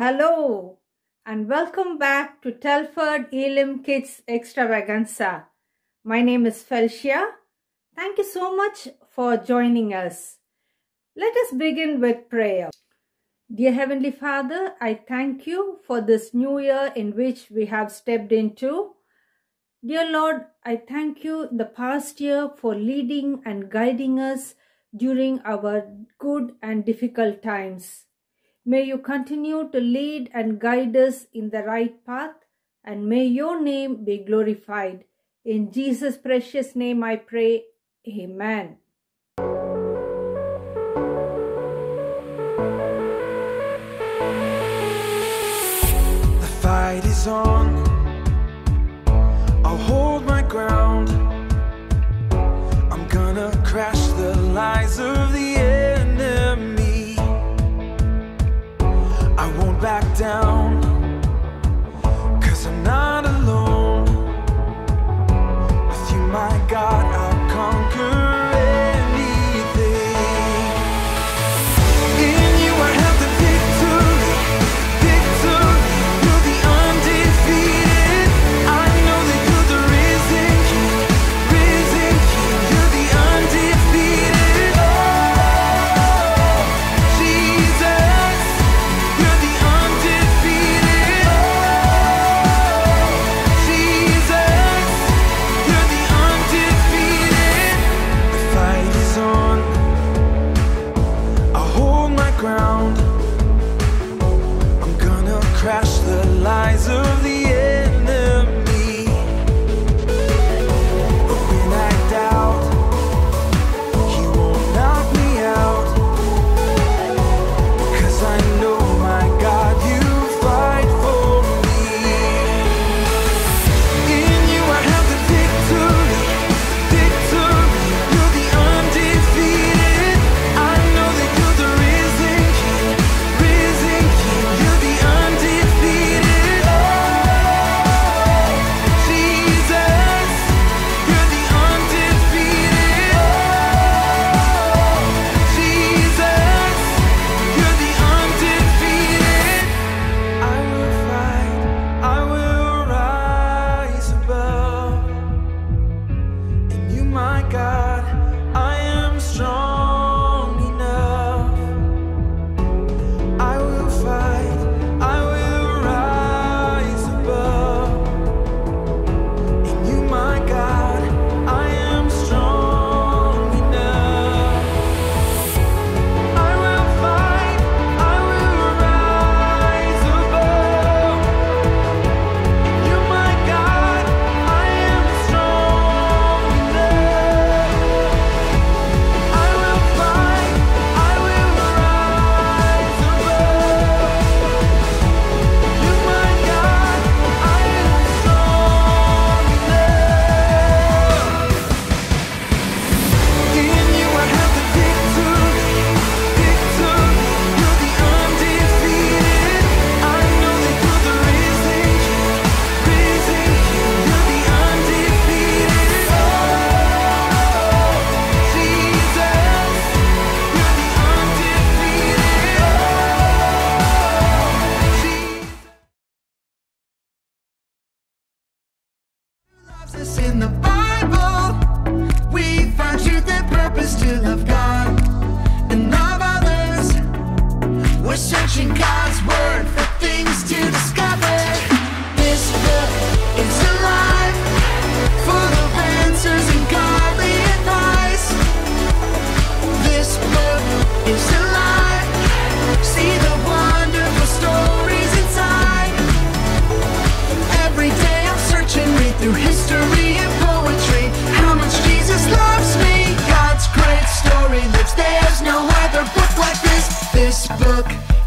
Hello and welcome back to Telford Elim Kids Extravaganza. My name is Felicia. Thank you so much for joining us. Let us begin with prayer. Dear Heavenly Father, I thank you for this new year in which we have stepped into. Dear Lord, I thank you the past year for leading and guiding us during our good and difficult times. May you continue to lead and guide us in the right path, and may your name be glorified. In Jesus' precious name I pray. Amen. The fight is on. I'll hold my ground. I'm gonna crash the lies of the enemy. Back down. Crash the lies of the enemy.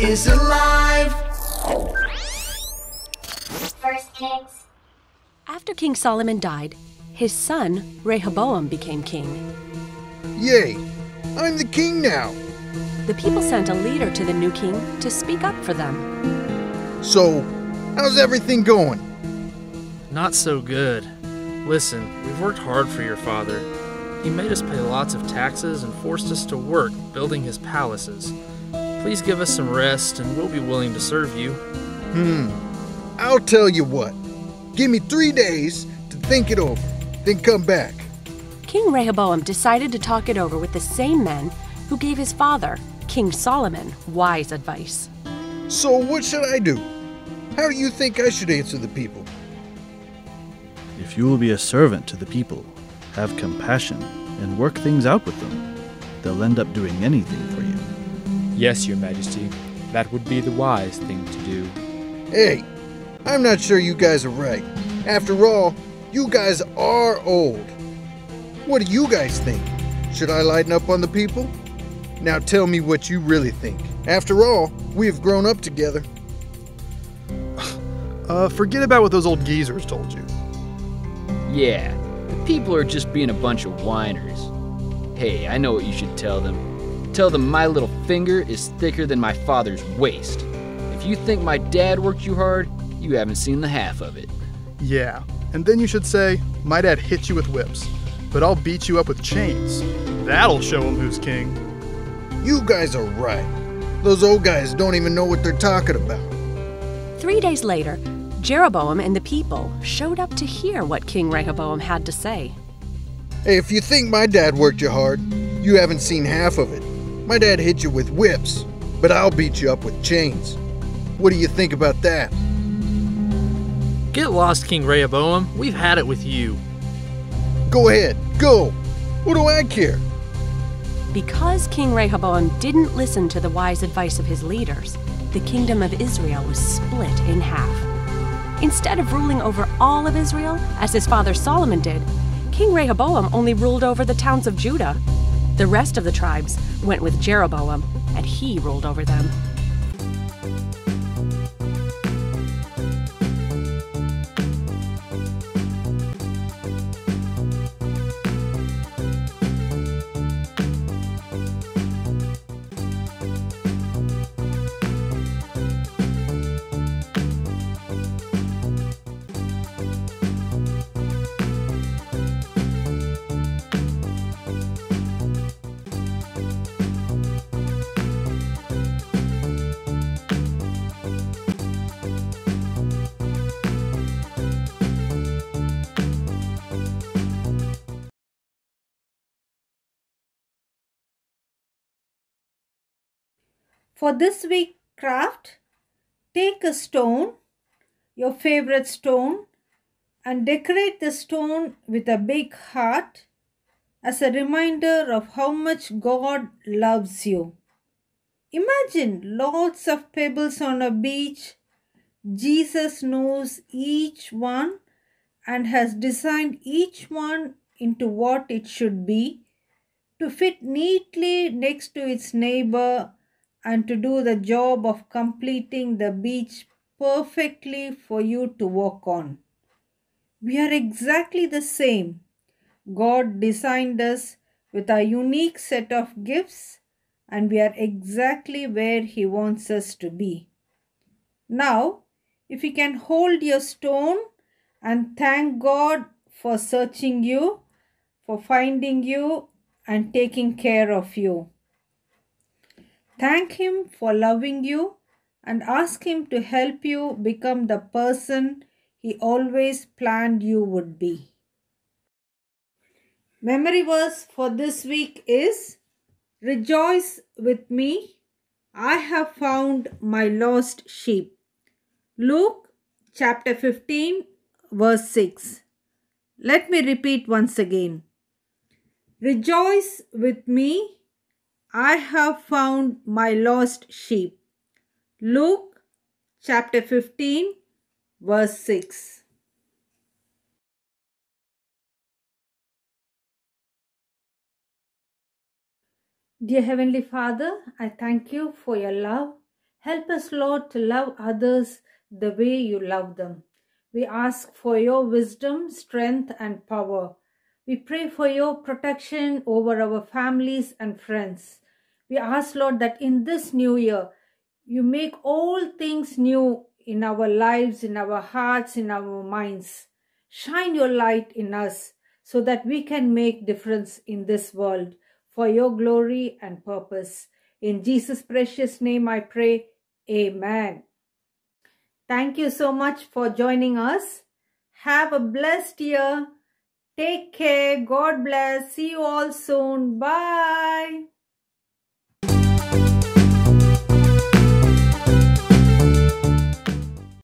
Is alive. First Kings. After King Solomon died, his son Rehoboam became king. Yay! I'm the king now! The people sent a leader to the new king to speak up for them. So, how's everything going? Not so good. Listen, we've worked hard for your father. He made us pay lots of taxes and forced us to work building his palaces. Please give us some rest and we'll be willing to serve you. Hmm. I'll tell you what. Give me three days to think it over, then come back. King Rehoboam decided to talk it over with the same men who gave his father, King Solomon, wise advice. So, what should I do? How do you think I should answer the people? If you will be a servant to the people, have compassion, and work things out with them, they'll end up doing anything for you. Yes, Your Majesty, that would be the wise thing to do. Hey, I'm not sure you guys are right. After all, you guys are old. What do you guys think? Should I lighten up on the people? Now tell me what you really think. After all, we have grown up together. Uh, forget about what those old geezers told you. Yeah, the people are just being a bunch of whiners. Hey, I know what you should tell them. Tell them my little finger is thicker than my father's waist. If you think my dad worked you hard, you haven't seen the half of it. Yeah, and then you should say, My dad hit you with whips, but I'll beat you up with chains. That'll show him who's king. You guys are right. Those old guys don't even know what they're talking about. Three days later, Jeroboam and the people showed up to hear what King Rehoboam had to say. Hey, if you think my dad worked you hard, you haven't seen half of it. My dad hit you with whips, but I'll beat you up with chains. What do you think about that? Get lost, King Rehoboam. We've had it with you. Go ahead, go. What do I care? Because King Rehoboam didn't listen to the wise advice of his leaders, the kingdom of Israel was split in half. Instead of ruling over all of Israel, as his father Solomon did, King Rehoboam only ruled over the towns of Judah. The rest of the tribes went with Jeroboam, and he ruled over them. For this week craft, take a stone, your favorite stone, and decorate the stone with a big heart as a reminder of how much God loves you. Imagine lots of pebbles on a beach. Jesus knows each one and has designed each one into what it should be to fit neatly next to its neighbor and to do the job of completing the beach perfectly for you to walk on. We are exactly the same. God designed us with a unique set of gifts, and we are exactly where He wants us to be. Now, if you can hold your stone and thank God for searching you, for finding you, and taking care of you. Thank Him for loving you and ask Him to help you become the person He always planned you would be. Memory verse for this week is Rejoice with me, I have found my lost sheep. Luke chapter 15, verse 6. Let me repeat once again. Rejoice with me, I have found my lost sheep. Luke chapter 15, verse 6. Dear Heavenly Father, I thank you for your love. Help us, Lord, to love others the way you love them. We ask for your wisdom, strength, and power. We pray for your protection over our families and friends. We ask, Lord, that in this new year, you make all things new in our lives, in our hearts, in our minds. Shine your light in us so that we can make difference in this world for your glory and purpose. In Jesus' precious name I pray. Amen. Thank you so much for joining us. Have a blessed year. Take care. God bless. See you all soon. Bye.